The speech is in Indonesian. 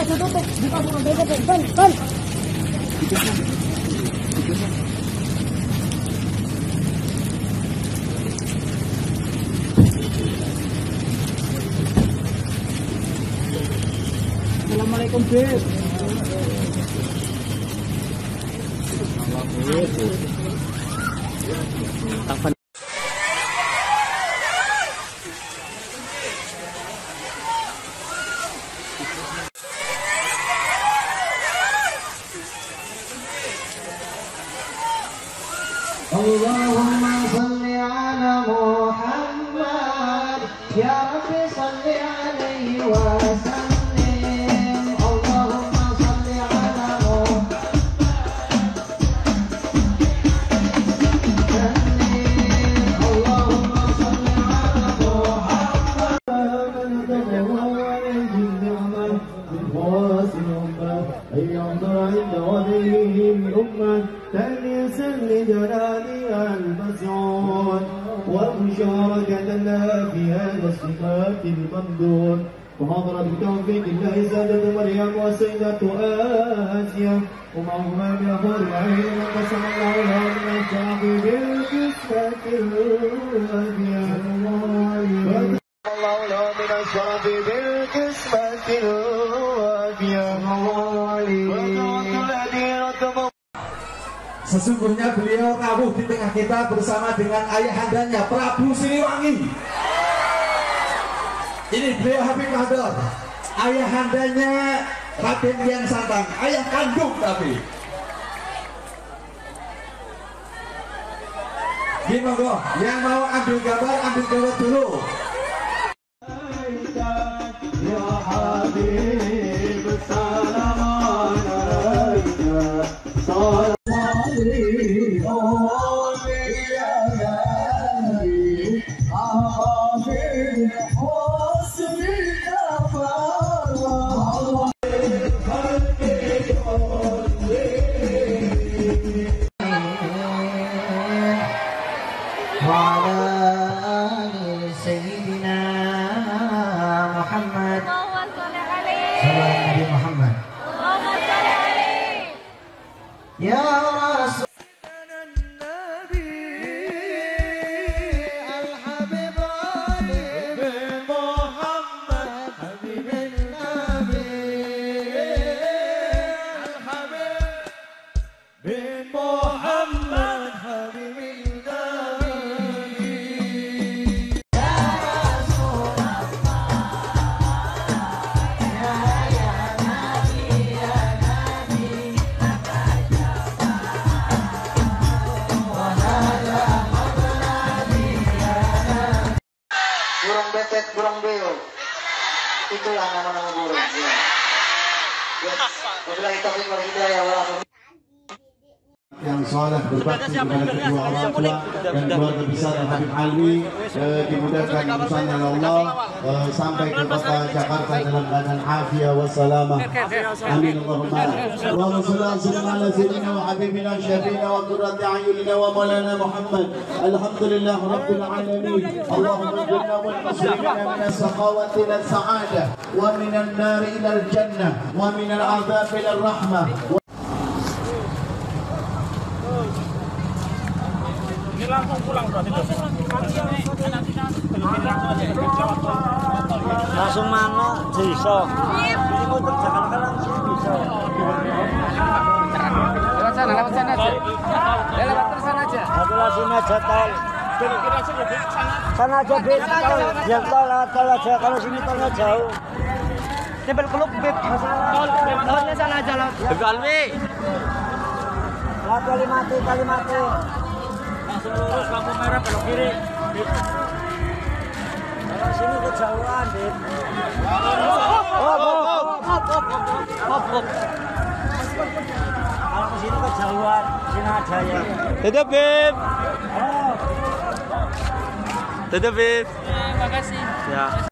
buka tutup. Assalamualaikum, Beb. Oh. we. وجهه الأمة تأنيسا لجلالها المسعود ومشاركة لها في هذا الصفات الممدود وحضرت بتوفيق الله سادة مريم وسيدة آسيا. ومعهما من أخبار العين وقسم الله لها من الشعب بالقسمة الوافية الله له من الشرف بالقسمة الوافية وتوكل ديرة Sesungguhnya beliau kabuh di tengah kita bersama dengan ayahandanya Prabu Siliwangi. Ini beliau Habib Mador, ayahandanya Raden Yang Santang, ayah kandung tapi. Gimana yang mau ambil gambar ambil gambar dulu. Ya Habib. الحبيب burung betet, burung beo. Itulah nama-nama burung. Ya. Ya. Wabillahi taufiq wal hidayah yang soleh berbakti kepada kedua orang tua dan keluarga besar Habib Alwi eh, dimudahkan urusannya Allah eh, sampai ke kota Jakarta dalam keadaan afiyah wassalamah amin Allahumma Allahumma salli wa sallim ala sayyidina wa habibina syafiina wa qurrati a'yunina wa maulana Muhammad alhamdulillah rabbil alamin Allahumma inna wal muslimina min as-saqawati ila as-sa'adah wa min an-nar ila al-jannah wa min al-'adhab ila ar-rahmah langsung mana bisa ini untuk Jakarta langsung bisa. Lewat sana, lewat sana aja. Ya, lewat terus sana aja. aku langsung aja tol. Sana aja beb. Tol yang tol lewat tol aja. Kalau sini tolnya jauh. Tebel keluk beb. Tolnya sana aja lah Alwi kali mati kali lurus lampu merah belok kiri kalau sini kejauhan beb hop hop hop hop hop hop kalau ke sini kejauhan sini aja ya Beb. oh Dadah Beb. Terima kasih. Ya.